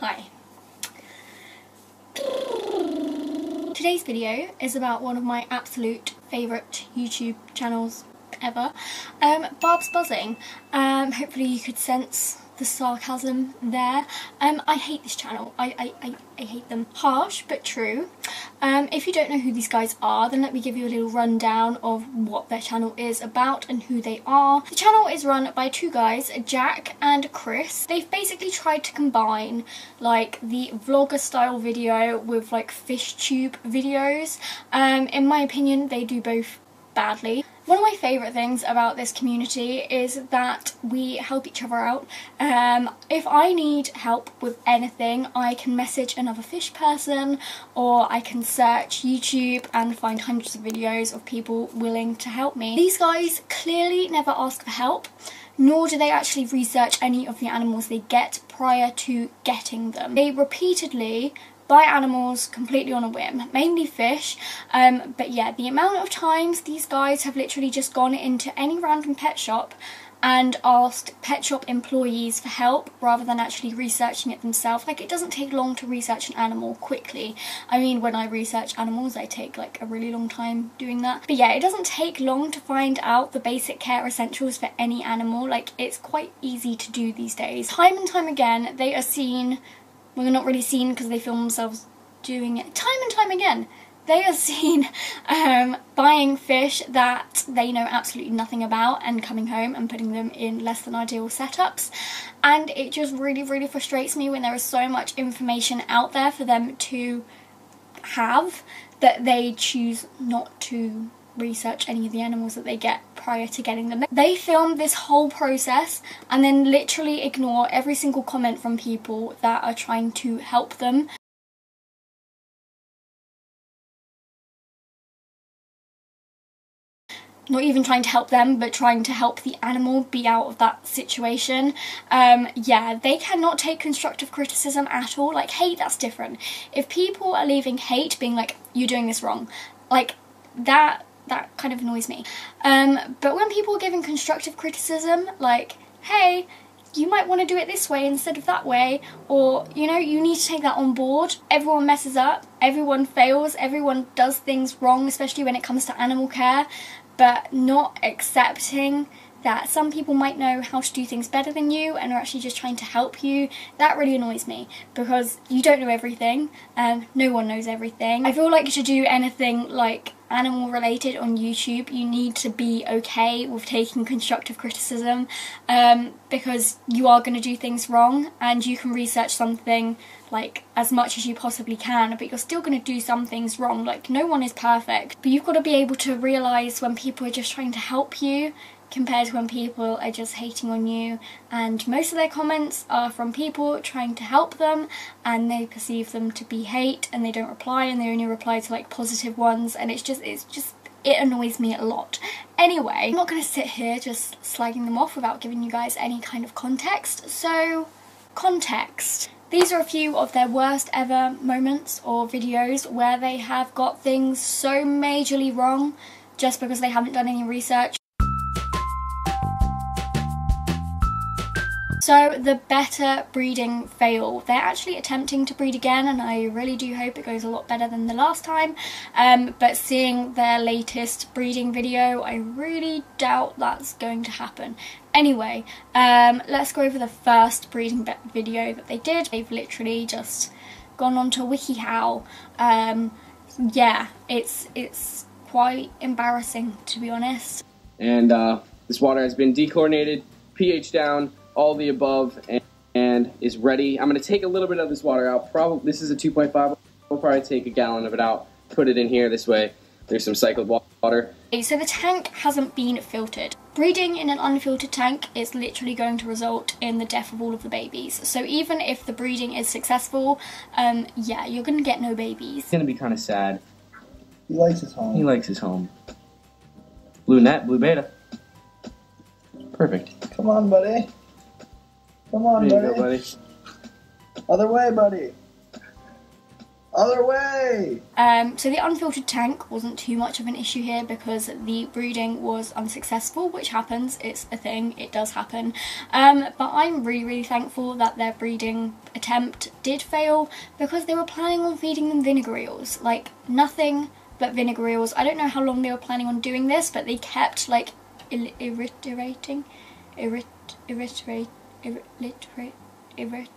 Hi. Today's video is about one of my absolute favourite YouTube channels ever, um, Barb's Buzzing. Um, hopefully you could sense the sarcasm there. Um, I hate this channel. I, I, I, I hate them. Harsh, but true. Um, if you don't know who these guys are, then let me give you a little rundown of what their channel is about and who they are. The channel is run by two guys, Jack and Chris. They've basically tried to combine like the vlogger style video with like fish tube videos. Um, in my opinion, they do both badly. One of my favourite things about this community is that we help each other out. Um, if I need help with anything, I can message another fish person or I can search YouTube and find hundreds of videos of people willing to help me. These guys clearly never ask for help nor do they actually research any of the animals they get prior to getting them. They repeatedly buy animals completely on a whim, mainly fish. Um, but yeah, the amount of times these guys have literally just gone into any random pet shop and asked pet shop employees for help rather than actually researching it themselves. Like it doesn't take long to research an animal quickly. I mean when I research animals I take like a really long time doing that. But yeah it doesn't take long to find out the basic care essentials for any animal. Like it's quite easy to do these days. Time and time again they are seen they're not really seen because they film themselves doing it time and time again. They are seen um, buying fish that they know absolutely nothing about and coming home and putting them in less than ideal setups. And it just really, really frustrates me when there is so much information out there for them to have that they choose not to research any of the animals that they get prior to getting them. They film this whole process and then literally ignore every single comment from people that are trying to help them. not even trying to help them but trying to help the animal be out of that situation um, yeah they cannot take constructive criticism at all like hate that's different if people are leaving hate being like you're doing this wrong like that that kind of annoys me. Um, but when people are giving constructive criticism, like, hey, you might want to do it this way instead of that way, or you know, you need to take that on board. Everyone messes up, everyone fails, everyone does things wrong, especially when it comes to animal care, but not accepting that some people might know how to do things better than you and are actually just trying to help you, that really annoys me because you don't know everything and no one knows everything. I feel like to do anything like animal related on YouTube, you need to be okay with taking constructive criticism um, because you are going to do things wrong and you can research something like as much as you possibly can but you're still going to do some things wrong like no one is perfect but you've got to be able to realize when people are just trying to help you compared to when people are just hating on you and most of their comments are from people trying to help them and they perceive them to be hate and they don't reply and they only reply to like positive ones and it's just it's just it annoys me a lot. Anyway, I'm not going to sit here just slagging them off without giving you guys any kind of context. So, context. These are a few of their worst ever moments or videos where they have got things so majorly wrong just because they haven't done any research So the betta breeding fail. They're actually attempting to breed again and I really do hope it goes a lot better than the last time. Um, but seeing their latest breeding video, I really doubt that's going to happen. Anyway, um, let's go over the first breeding video that they did. They've literally just gone on to WikiHow. Um, yeah, it's, it's quite embarrassing to be honest. And uh, this water has been dechlorinated, pH down, all the above and, and is ready. I'm going to take a little bit of this water out. Probably This is a 2.5. We'll probably take a gallon of it out, put it in here this way. There's some cycled water. Okay, so the tank hasn't been filtered. Breeding in an unfiltered tank is literally going to result in the death of all of the babies. So even if the breeding is successful, um, yeah, you're going to get no babies. It's going to be kind of sad. He likes his home. He likes his home. Blue net, blue betta. Perfect. Come on, buddy. Come on, buddy. go, buddy. Other way, buddy. Other way! Um, so the unfiltered tank wasn't too much of an issue here because the breeding was unsuccessful, which happens. It's a thing. It does happen. Um, but I'm really, really thankful that their breeding attempt did fail because they were planning on feeding them vinegar eels. Like nothing but vinegar eels. I don't know how long they were planning on doing this, but they kept like il- irriterating, irrit, irritate, irritate, irrit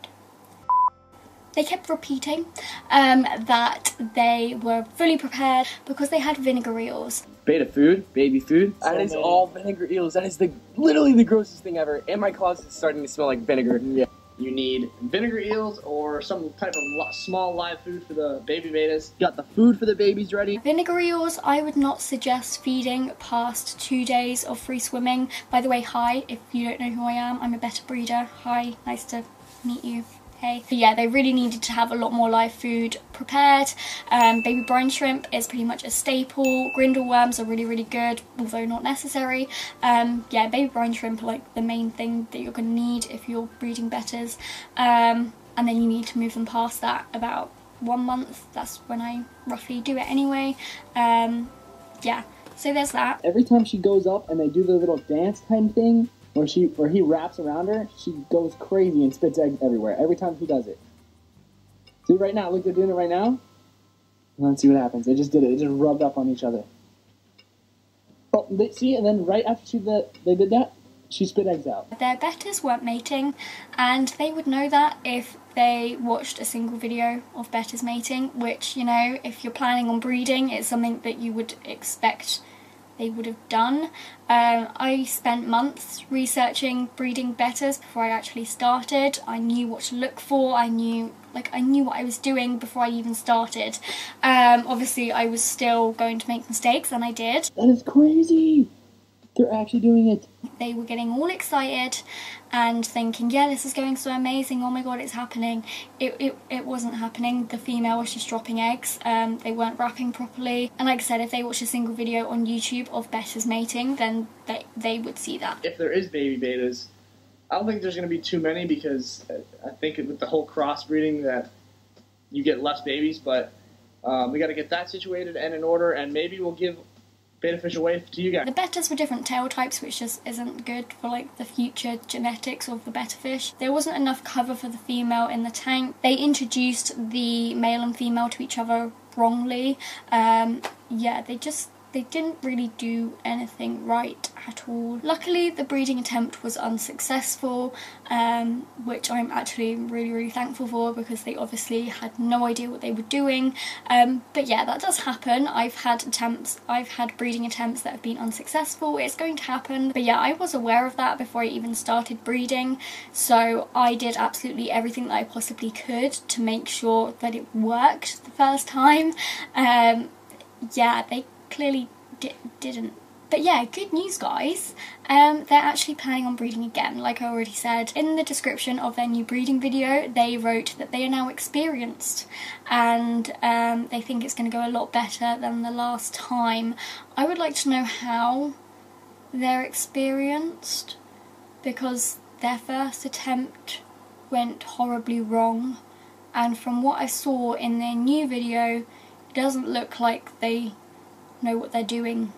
they kept repeating um, that they were fully prepared because they had vinegar eels. Betta food, baby food. So That is many. all vinegar eels. That is the literally the grossest thing ever. And my closet is starting to smell like vinegar. Yeah. You need vinegar eels or some type of small live food for the baby bettas. Got the food for the babies ready. Vinegar eels, I would not suggest feeding past two days of free swimming. By the way, hi, if you don't know who I am, I'm a betta breeder. Hi, nice to meet you. Hey. But yeah, they really needed to have a lot more live food prepared. Um, baby brine shrimp is pretty much a staple. Grindal worms are really, really good, although not necessary. Um, yeah, baby brine shrimp are like the main thing that you're to need if you're breeding bettas. Um, and then you need to move them past that about one month. That's when I roughly do it anyway. Um, yeah, so there's that. every time she goes up and they do the little dance kind thing where she where he wraps around her, she goes crazy and spits eggs everywhere. Every time he does it. See right now, look, they're doing it right now. Let's see what happens. They just did it. They just rubbed up on each other. Oh, they, see, and then right after she the, they did that, she spit eggs out. Their bettas weren't mating, and they would know that if they watched a single video of bettas mating, which, you know, if you're planning on breeding, it's something that you would expect they would have done. Um, I spent months researching breeding bettas before I actually started. I knew what to look for. I knew like I knew what I was doing before I even started. Um, obviously, I was still going to make mistakes, and I did. That is crazy. They're actually doing it. They were getting all excited and thinking, yeah, this is going so amazing. Oh my god, it's happening. It, it, it wasn't happening. The female was just dropping eggs. Um, they weren't wrapping properly. And like I said, if they watch a single video on YouTube of bettas mating, then they, they would see that. If there is baby bettas, I don't think there's going to be too many because I- I think with the whole crossbreeding that you get less babies. But um, we got to get that situated and in order, and maybe we'll give betta fish away to you guys. The bettas were different tail types, which just isn't good for like the future genetics of the betta fish. There wasn't enough cover for the female in the tank. They introduced the male and female to each other wrongly. Um, yeah, they just they didn't really do anything right at all. Luckily, the breeding attempt was unsuccessful, um, which I'm actually really, really thankful for because they obviously had no idea what they were doing. Um, but yeah, that does happen. I've had attempts, I've had breeding attempts that have been unsuccessful. It's going to happen. But yeah, I was aware of that before I even started breeding, so I did absolutely everything that I possibly could to make sure that it worked the first time. Um, yeah, they clearly di- didn't. But yeah, good news, guys. Um, they're actually planning on breeding again, like I already said. In the description of their new breeding video, they wrote that they are now experienced and um, they think it's going to go a lot better than the last time. I would like to know how they're experienced because their first attempt went horribly wrong, and from what I saw in their new video, it doesn't look like they know what they're doing.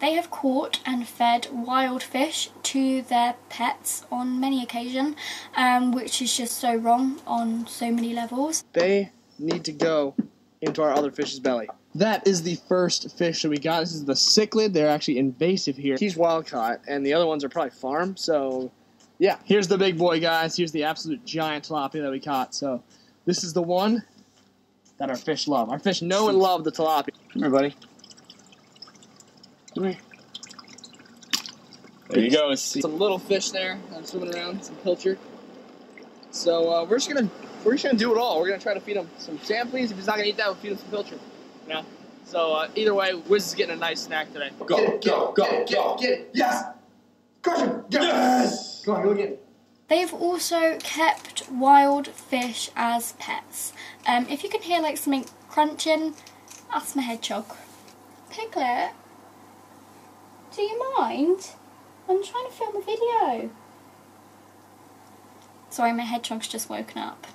They have caught and fed wild fish to their pets on many occasions, um, which is just so wrong on so many levels. They need to go into our other fish's belly. That is the first fish that we got. This is the cichlid. They're actually invasive here. He's wild caught, and the other ones are probably farm. So, yeah, here's the big boy, guys. Here's the absolute giant tilapia that we caught. So, this is the one that our fish love. Our fish know and love the tilapia. Come here, buddy. Come here. There you go. Some little fish there uh, swimming around, some pilchard. So uh, we're just gonna we're just gonna do it all. We're gonna try to feed him some samplings. If he's not gonna eat that, we'll feed him some pilchard. You know. So uh, either way, Wiz is getting a nice snack today. Go, get it, go, go, get it, get it. Yes! Crush him! Yes! Go on, go get it. They've also kept wild fish as pets. Um, if you can hear like something crunching, that's my hedgehog. Piglet, do you mind? I'm trying to film a video. Sorry, my hedgehog's just woken up.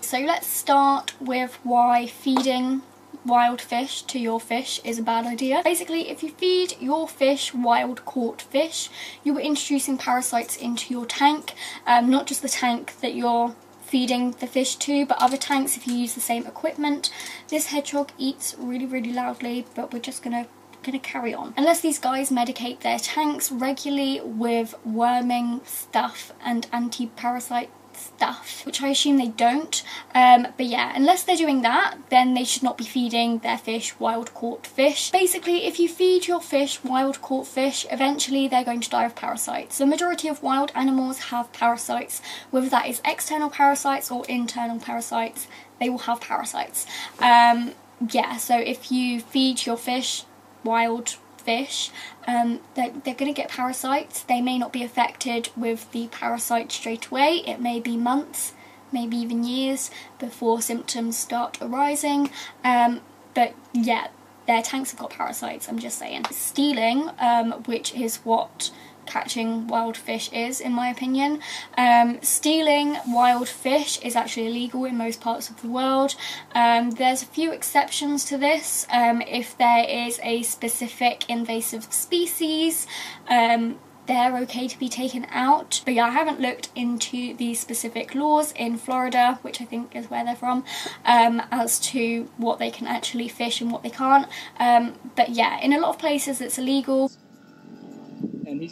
So let's start with why feeding wild fish to your fish is a bad idea. Basically, if you feed your fish wild caught fish, you are introducing parasites into your tank, um, not just the tank that you're feeding the fish to, but other tanks if you use the same equipment. This hedgehog eats really, really loudly, but we're just gonna gonna carry on. Unless these guys medicate their tanks regularly with worming stuff and anti-parasite stuff, which I assume they don't. Um, but yeah, unless they're doing that, then they should not be feeding their fish wild caught fish. Basically, if you feed your fish wild caught fish, eventually they're going to die of parasites. The majority of wild animals have parasites, whether that is external parasites or internal parasites, they will have parasites. Um, yeah, so if you feed your fish wild fish, um, they're, they're going to get parasites. They may not be affected with the parasite straight away. It may be months, maybe even years before symptoms start arising. Um, but yeah, their tanks have got parasites, I'm just saying. Stealing, um, which is what catching wild fish is, in my opinion. Um, stealing wild fish is actually illegal in most parts of the world. Um, there's a few exceptions to this. Um, if there is a specific invasive species, um, they're okay to be taken out. But yeah, I haven't looked into the specific laws in Florida, which I think is where they're from, um, as to what they can actually fish and what they can't. Um, but yeah, in a lot of places it's illegal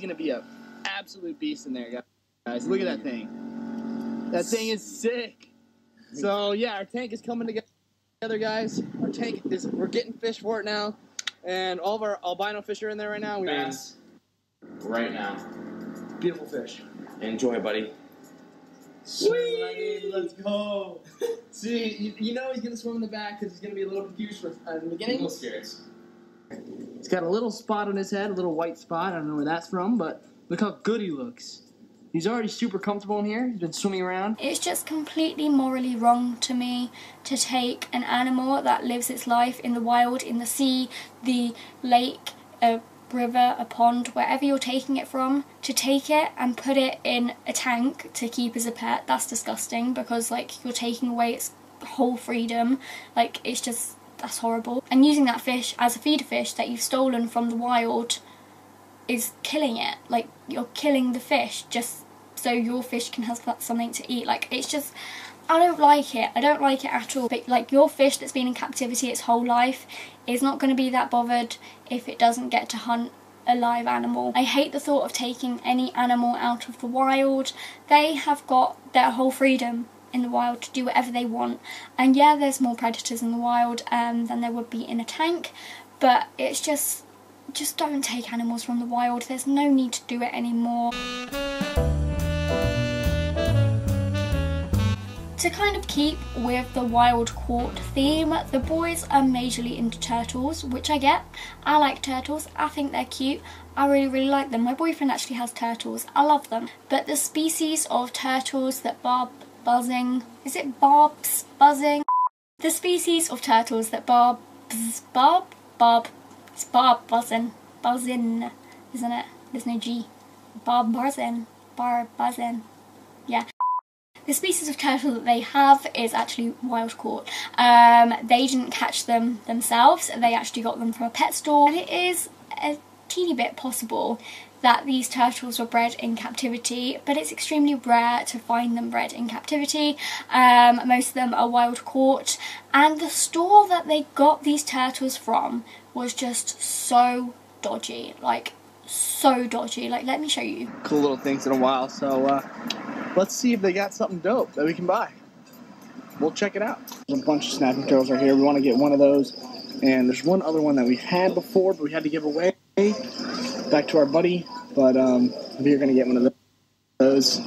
he's gonna be a absolute beast in there, guys. Look at that thing. That thing is sick. So yeah, our tank is coming together, guys. Our tank is we're getting fish for it now, and all of our albino fish are in there right now. We Bass. Right now. beautiful fish. Enjoy, buddy. Sweet, let's go. See, you, you know he's gonna swim in the back because he's gonna be a little confused for, uh, in the beginning. A little scared. He's got a little spot on his head, a little white spot. I don't know where that's from, but look how good he looks. He's already super comfortable in here. He's been swimming around. It's just completely morally wrong to me to take an animal that lives its life in the wild, in the sea, the lake, a river, a pond, wherever you're taking it from, to take it and put it in a tank to keep as a pet. That's disgusting because like you're taking away its whole freedom. Like it's just that's horrible. And using that fish as a feeder fish that you've stolen from the wild is killing it. Like you're killing the fish just so your fish can have something to eat. Like it's just I don't like it. I don't like it at all. But like your fish that's been in captivity its whole life is not going to be that bothered if it doesn't get to hunt a live animal. I hate the thought of taking any animal out of the wild. They have got their whole freedom in the wild to do whatever they want. And yeah, there's more predators in the wild um, than there would be in a tank, but it's just just don't take animals from the wild. There's no need to do it anymore. To kind of keep with the wild caught theme, the boys are majorly into turtles, which I get. I like turtles, I think they're cute, I really really like them. My boyfriend actually has turtles, I love them. But the species of turtles that Barb buzzing. Is it barbs buzzing? The species of turtles that barb, barb, barb, it's barb buzzing, buzzing, isn't it? There's no G. Barb buzzing, barb buzzing. Yeah. The species of turtle that they have is actually wild caught. Um, they didn't catch them themselves, they actually got them from a pet store. And it is a teeny bit possible that these turtles were bred in captivity, but it's extremely rare to find them bred in captivity. Um, most of them are wild caught, and the store that they got these turtles from was just so dodgy. Like, so dodgy. Like, let me show you. Cool little things in a while, so uh, let's see if they got something dope that we can buy. We'll check it out. There's a bunch of snapping turtles right here. We want to get one of those. And there's one other one that we've had before, but we had to give away back to our buddy, but um, we're going to get one of those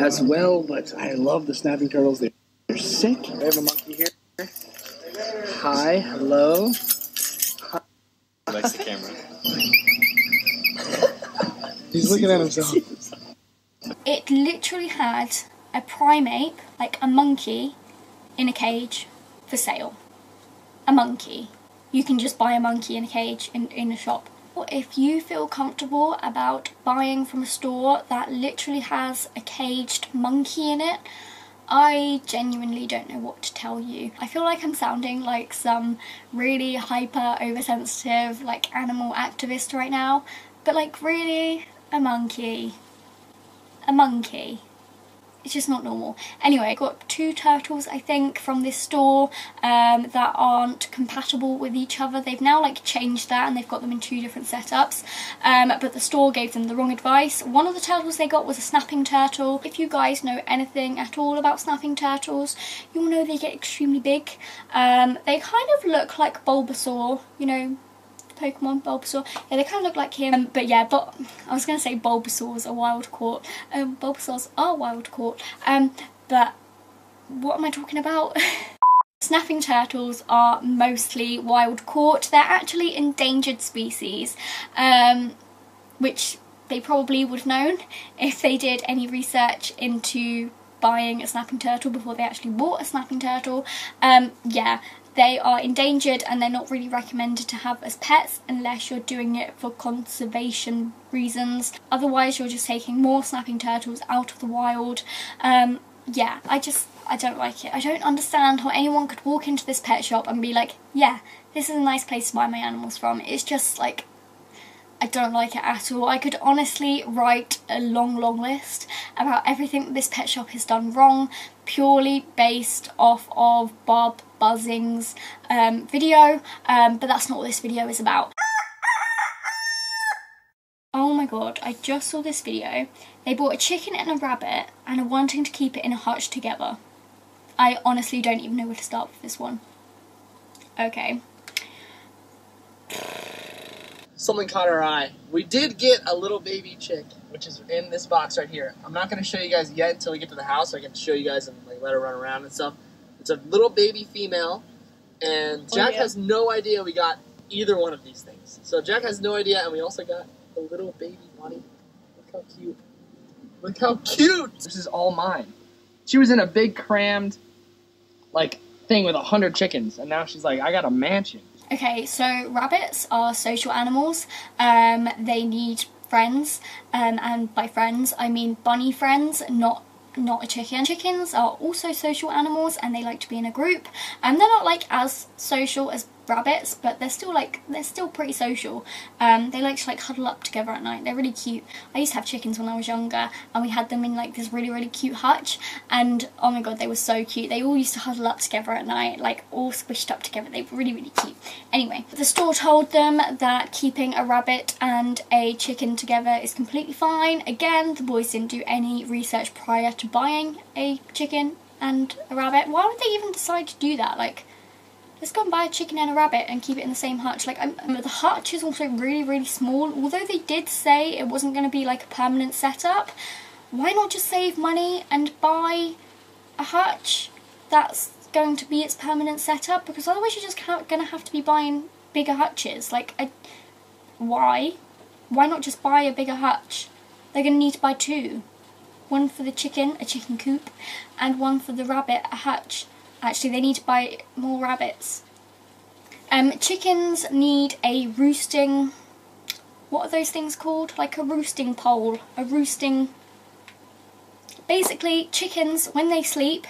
as well. But I love the snapping turtles. They're, they're sick. I have a monkey here. Hi, hello. Hi. Likes the camera. He's looking at himself. It literally had a primate, like a monkey, in a cage for sale. A monkey. You can just buy a monkey in a cage in, in a shop if you feel comfortable about buying from a store that literally has a caged monkey in it, I genuinely don't know what to tell you. I feel like I'm sounding like some really hyper oversensitive like animal activist right now, but like really a monkey. A monkey it's just not normal. Anyway, I got two turtles, I think, from this store um, that aren't compatible with each other. They've now like changed that and they've got them in two different setups. Um, but the store gave them the wrong advice. One of the turtles they got was a snapping turtle. If you guys know anything at all about snapping turtles, you'll know they get extremely big. Um, they kind of look like Bulbasaur, you know, Pokemon, Bulbasaur. Yeah, they kind of look like him. Um, but yeah, but I was going to say Bulbasaur's a wild caught. Um, Bulbasaur's are wild caught. Um, but what am I talking about? Snapping turtles are mostly wild caught. They're actually endangered species, um, which they probably would have known if they did any research into buying a snapping turtle before they actually bought a snapping turtle. Um, yeah, they are endangered and they're not really recommended to have as pets unless you're doing it for conservation reasons. Otherwise, you're just taking more snapping turtles out of the wild. Um, yeah, I just, I don't like it. I don't understand how anyone could walk into this pet shop and be like, yeah, this is a nice place to buy my animals from. It's just like, I don't like it at all. I could honestly write a long, long list about everything this pet shop has done wrong, purely based off of Barb Buzzing's um, video, um, but that's not what this video is about. Oh my god, I just saw this video. They bought a chicken and a rabbit and are wanting to keep it in a hutch together. I honestly don't even know where to start with this one. Okay something caught our eye. We did get a little baby chick, which is in this box right here. I'm not going to show you guys yet until we get to the house. So I can show you guys and like let her run around and stuff. It's a little baby female, and oh, Jack oh, yeah. has no idea we got either one of these things. So Jack has no idea, and we also got a little baby bunny. Look how cute. Look how cute! This is all mine. She was in a big crammed, like, thing with a hundred chickens, and now she's like, I got a mansion. Okay, so rabbits are social animals. Um, they need friends, um, and by friends I mean bunny friends, not not a chicken. Chickens are also social animals and they like to be in a group. And they're not like as social as rabbits, but they're still like they're still pretty social. Um, they like to like huddle up together at night. They're really cute. I used to have chickens when I was younger, and we had them in like this really really cute hutch. And oh my god, they were so cute. They all used to huddle up together at night, like all squished up together. They were really really cute. Anyway, the store told them that keeping a rabbit and a chicken together is completely fine. Again, the boys didn't do any research prior to buying a chicken and a rabbit. Why would they even decide to do that? Like let's go and buy a chicken and a rabbit and keep it in the same hutch. Like, um, the hutch is also really, really small. Although they did say it wasn't going to be like a permanent setup, why not just save money and buy a hutch that's going to be its permanent setup? Because otherwise you're just going to have to be buying bigger hutches. Like, I, why? Why not just buy a bigger hutch? They're going to need to buy two. One for the chicken, a chicken coop, and one for the rabbit, a hutch. Actually, they need to buy more rabbits. Um, chickens need a roosting... What are those things called? Like a roosting pole. A roosting... Basically, chickens, when they sleep,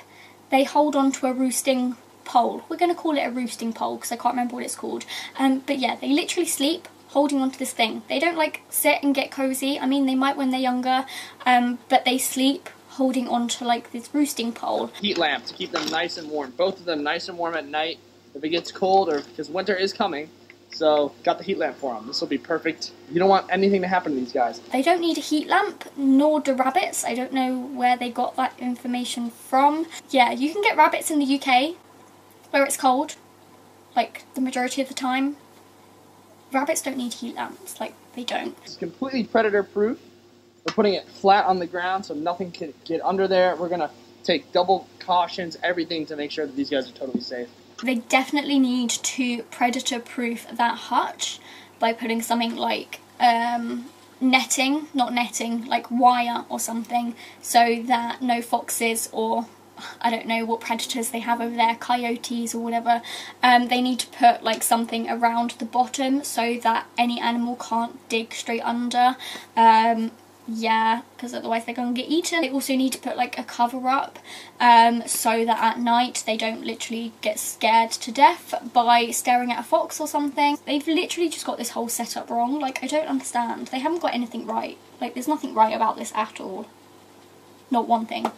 they hold on to a roosting pole. We're going to call it a roosting pole because I can't remember what it's called. Um, but yeah, they literally sleep holding onto this thing. They don't like sit and get cozy. I mean, they might when they're younger, um, but they sleep holding on to like this roosting pole. Heat lamp to keep them nice and warm. Both of them nice and warm at night. If it gets cold or because winter is coming, so got the heat lamp for them. This will be perfect. You don't want anything to happen to these guys. They don't need a heat lamp, nor do rabbits. I don't know where they got that information from. Yeah, you can get rabbits in the UK where it's cold, like the majority of the time. Rabbits don't need heat lamps, like they don't. It's completely predator proof. We're putting it flat on the ground so nothing can get under there. We're going to take double cautions, everything to make sure that these guys are totally safe. They definitely need to predator proof that hutch by putting something like um, netting, not netting, like wire or something, so that no foxes or I don't know what predators they have over there, coyotes or whatever, um, they need to put like something around the bottom so that any animal can't dig straight under. Um, yeah, because otherwise they're going to get eaten. They also need to put like a cover up um, so that at night they don't literally get scared to death by staring at a fox or something. They've literally just got this whole setup wrong. Like, I don't understand. They haven't got anything right. Like, there's nothing right about this at all. Not one thing.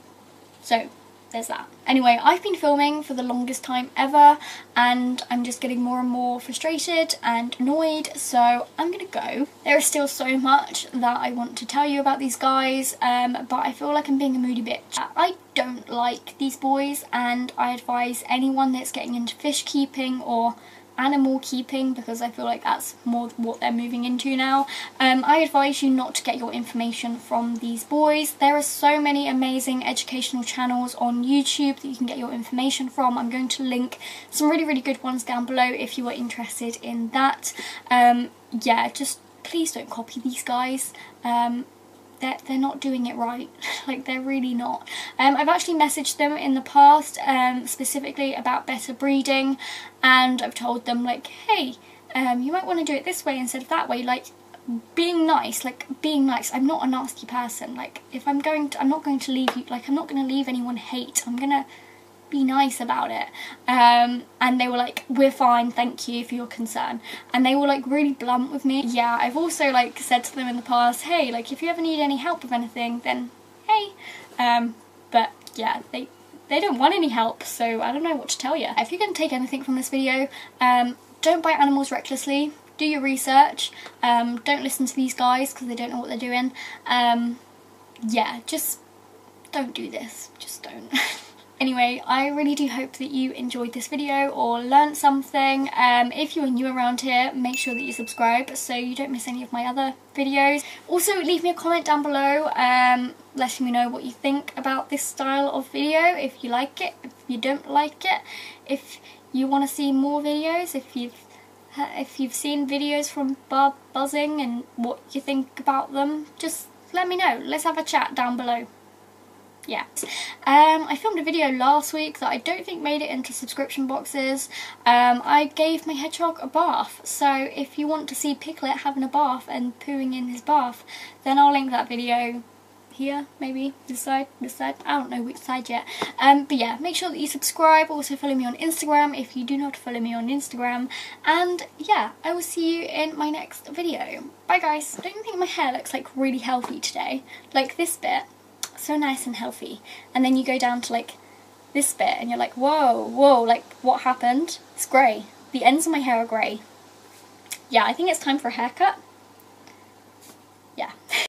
So, there's that. Anyway, I've been filming for the longest time ever and I'm just getting more and more frustrated and annoyed so I'm gonna go. There is still so much that I want to tell you about these guys um, but I feel like I'm being a moody bitch. I don't like these boys and I advise anyone that's getting into fish keeping or animal keeping because I feel like that's more what they're moving into now. Um, I advise you not to get your information from these boys. There are so many amazing educational channels on YouTube that you can get your information from. I'm going to link some really, really good ones down below if you are interested in that. Um, yeah, just please don't copy these guys. Um, they're, they're not doing it right. like, they're really not. Um, I've actually messaged them in the past, um, specifically about betta breeding, and I've told them, like, hey, um, you might want to do it this way instead of that way. Like, being nice, like, being nice. I'm not a nasty person. Like, if I'm going to, I'm not going to leave you, like, I'm not going to leave anyone hate. I'm going to be nice about it. Um, and they were like, we're fine, thank you for your concern. And they were like really blunt with me. Yeah, I've also like said to them in the past, hey, like if you ever need any help with anything, then hey. Um, but yeah, they they don't want any help, so I don't know what to tell you. If you're going to take anything from this video, um, don't buy animals recklessly. Do your research. Um, don't listen to these guys because they don't know what they're doing. Um, yeah, just don't do this. Just don't. Anyway, I really do hope that you enjoyed this video or learned something. Um, if you are new around here, make sure that you subscribe so you don't miss any of my other videos. Also, leave me a comment down below um, letting me know what you think about this style of video, if you like it, if you don't like it, if you want to see more videos, if you've if you've seen videos from Barb Buzzing and what you think about them, just let me know. Let's have a chat down below yeah. Um, I filmed a video last week that I don't think made it into subscription boxes. Um, I gave my hedgehog a bath, so if you want to see Piglet having a bath and pooing in his bath, then I'll link that video here, maybe, this side, this side, I don't know which side yet. Um, but yeah, make sure that you subscribe, also follow me on Instagram if you do not follow me on Instagram, and yeah, I will see you in my next video. Bye guys. Don't think my hair looks like really healthy today, like this bit so nice and healthy. And then you go down to like this bit and you're like, whoa, whoa, like what happened? It's grey. The ends of my hair are grey. Yeah, I think it's time for a haircut. Yeah.